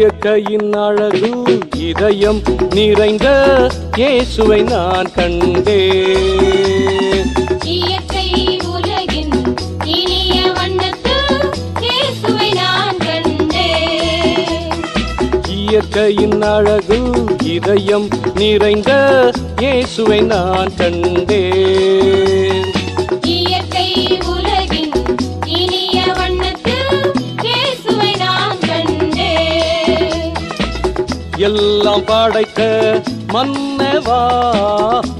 இயற்கையின் அழகு இதயம் நிறைந்த இயேசுவை நான் கண்டேன். இயற்கையின் அழகு இதயம் நிறைந்த இயேசுவை நான் கண்டேன். எல்லாம் படைத்த மன்னவா?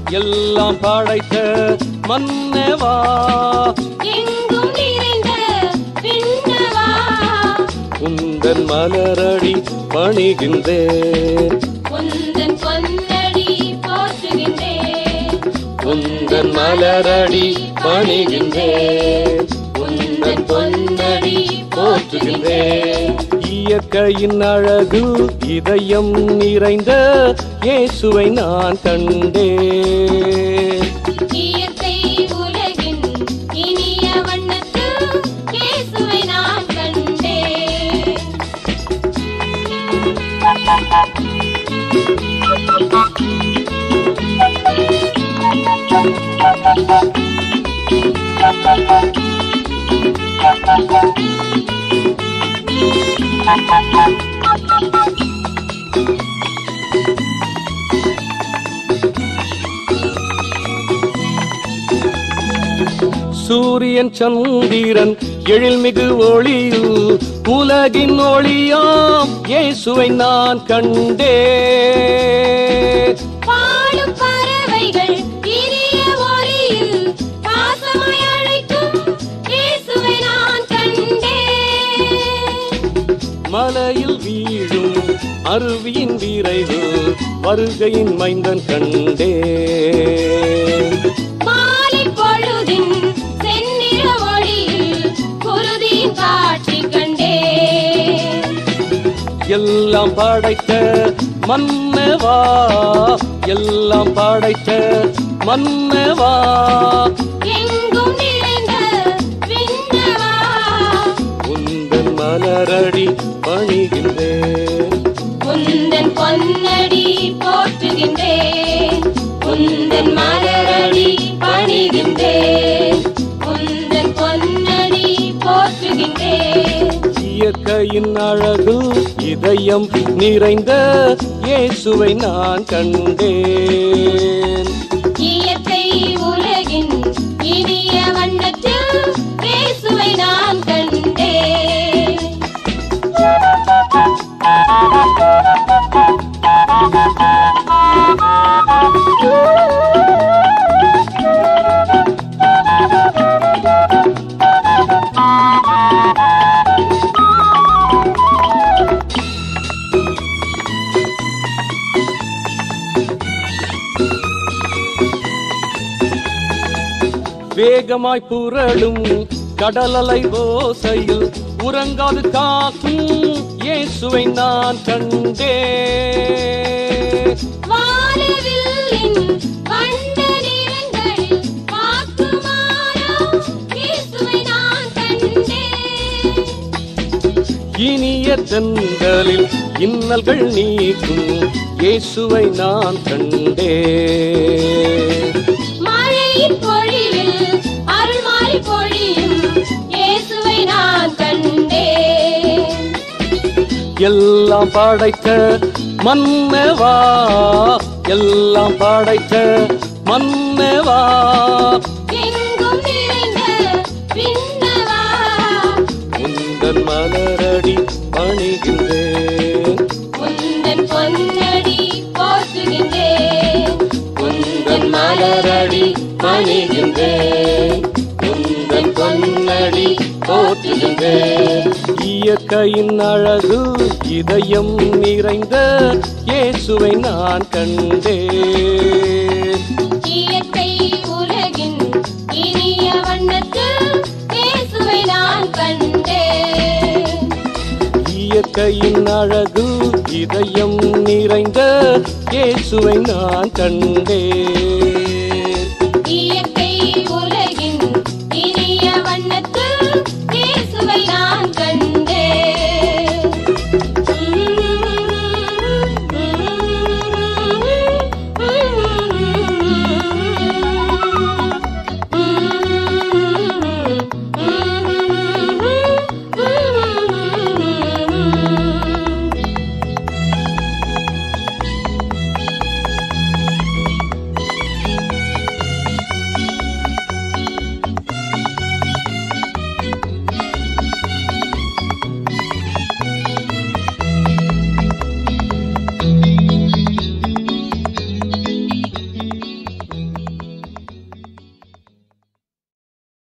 எல்லாம் படைத்த மன்னவா? உந்தன் மலரடி பணிகின்றேன். உந்தன் மலரடி பணிகின்றேன். உந்தன் பொன்னடி போற்றுகின்றேன். இயற்கையின் அழகு இதயம் நிறைந்த இயேசுவை நான் கண்டேன் Thank you. சூரியன் சந்திரன் எழில்மிகு ஒளியில் உலகின் ஒளியாம். இயேசுவை நான் கண்டே அருவியின் விரைவு வருகையின் மைந்தன் கண்டேன் எல்லாம் படைத்த மன்னவா எல்லாம் படைத்த மன்னவா. உந்தன் மலரடி உந்தன் பணிகின்றேன். உந்தன் பொன்னடி போற்றுகின்றேன். இயற்கையின் அழகு இதயம் நிறைந்த இயேசுவை நான் கண்டேன். வேகமாய் புரளும் கடலலை ஓசையில் உறங்காது காக்கும் இயேசுவை நான் கண்டேன் இனிய தென்றலில் இன்னல்கள் நீக்கும் இயேசுவை நான் கண்டேன் எல்லாம் படைத்த மன்னவா? எல்லாம் படைத்த மன்னவா? உந்தன் மலரடி பணிகின்றேன். உந்தன் பொன்னடி போற்றுகின்றேன். உந்தன் மலரடி பணிகின்றேன். இயற்கையின் அழகு இதயம் நிறைந்த இயேசுவை நான் கண்டேன். இயற்கை உலகின் இனிய வண்ணத்தில் இயேசுவை நான் கண்டேன். இயற்கையின் அழகு இதயம் நிறைந்த இயேசுவை நான் கண்டேன்.